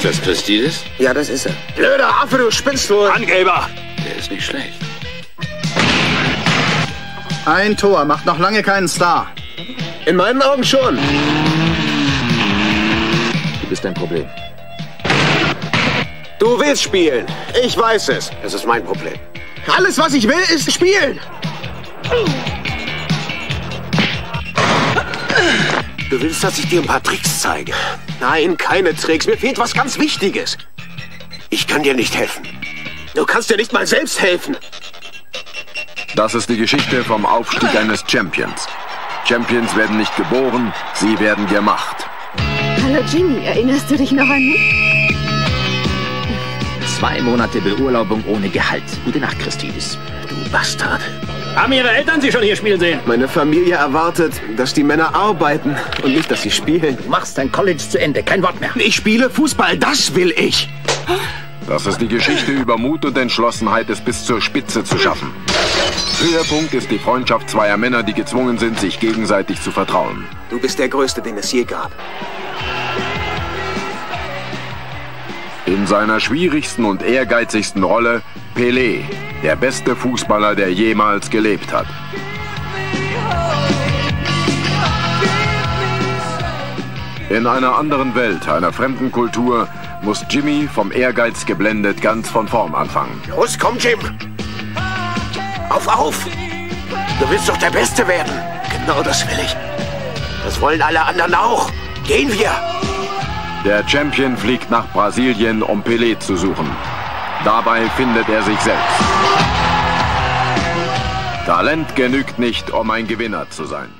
Ist das Christidis? Ja, das ist er. Blöder Affe, du spinnst wohl. Angeber! Der ist nicht schlecht. Ein Tor macht noch lange keinen Star. In meinen Augen schon. Du bist ein Problem. Du willst spielen. Ich weiß es. Das ist mein Problem. Alles, was ich will, ist spielen. Du willst, dass ich dir ein paar Tricks zeige? Nein, keine Tricks. Mir fehlt was ganz Wichtiges. Ich kann dir nicht helfen. Du kannst dir nicht mal selbst helfen. Das ist die Geschichte vom Aufstieg eines Champions. Champions werden nicht geboren, sie werden gemacht. Hallo Jimmy, erinnerst du dich noch an mich? Zwei Monate Beurlaubung ohne Gehalt. Gute Nacht, Christidis. Du Bastard. Haben Ihre Eltern Sie schon hier spielen sehen? Meine Familie erwartet, dass die Männer arbeiten und nicht, dass sie spielen. Du machst dein College zu Ende. Kein Wort mehr. Ich spiele Fußball, das will ich. Das ist die Geschichte über Mut und Entschlossenheit, es bis zur Spitze zu schaffen. Höhepunkt ist die Freundschaft zweier Männer, die gezwungen sind, sich gegenseitig zu vertrauen. Du bist der Größte, den es je gab. In seiner schwierigsten und ehrgeizigsten Rolle Pelé, der beste Fußballer, der jemals gelebt hat. In einer anderen Welt, einer fremden Kultur, muss Jimmy vom Ehrgeiz geblendet ganz von vorn anfangen. Los, komm, Jim! Auf, auf! Du willst doch der Beste werden. Genau das will ich. Das wollen alle anderen auch. Gehen wir! Der Champion fliegt nach Brasilien, um Pelé zu suchen. Dabei findet er sich selbst. Talent genügt nicht, um ein Gewinner zu sein.